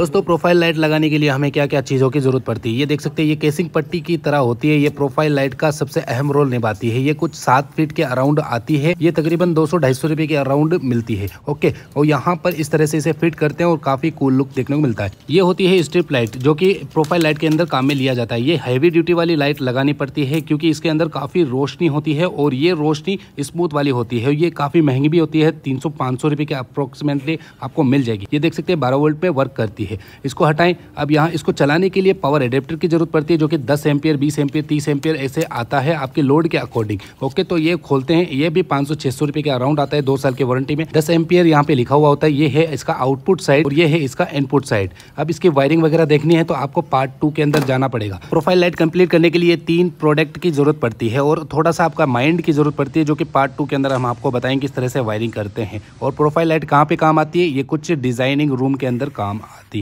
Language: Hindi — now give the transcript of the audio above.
दोस्तों प्रोफ़ाइल लाइट लगाने के लिए हमें क्या क्या चीज़ों की ज़रूरत पड़ती है? ये देख सकते हैं, ये केसिंग पट्टी की तरह होती है, ये प्रोफ़ाइल लाइट का सबसे अहम रोल निभाती है। ये कुछ सात फीट के अराउंड आती है, ये तकरीबन 200 ढाई सौ रुपए के अराउंड मिलती है, ओके? और यहाँ पर इस तरह से इसे फिट करते हैं और काफ़ी कूल लुक देखने को मिलता है। ये होती है स्ट्रिप लाइट जो की प्रोफ़ाइल लाइट के अंदर काम में लिया जाता है। ये हैवी ड्यूटी वाली लाइट लगानी पड़ती है, क्योंकि इसके अंदर काफ़ी रोशनी होती है और ये रोशनी स्मूथ वाली होती है। ये काफ़ी महँगी भी होती है, तीन सौ पाँच के अप्रोक्सीमेटली आपको मिल जाएगी। ये देख सकते हैं, बारह वोल्ट पे वर्क करती है। इसको हटाएँ। अब यहाँ इसको चलाने के लिए पावर एडेप्टर की ज़रूरत पड़ती है, जो कि 10 एम्पियर 20 एम्पियर 30 एम्पियर ऐसे आता है आपके लोड के अकॉर्डिंग ओके तो ये खोलते हैं। ये भी 500 600 रुपए के अराउंड आता है, दो साल की वारंटी में। 10 एम्पियर यहाँ पे लिखा हुआ होता है। ये है इसका आउटपुट साइड और ये है इसका इनपुट साइड अब इसकी वायरिंग वगैरह देखनी है तो आपको पार्ट टू के अंदर जाना पड़ेगा। प्रोफ़ाइल लाइट कंप्लीट करने के लिए तीन प्रोडक्ट की ज़रूरत पड़ती है और थोड़ा सा आपका माइंड की ज़रूरत पड़ती है, जो कि पार्ट टू के अंदर हम आपको बताएँगे किस तरह से वायरिंग करते हैं। और प्रोफ़ाइल लाइट कहाँ पे काम आती है? ये कुछ डिज़ाइनिंग रूम के अंदर काम आती है।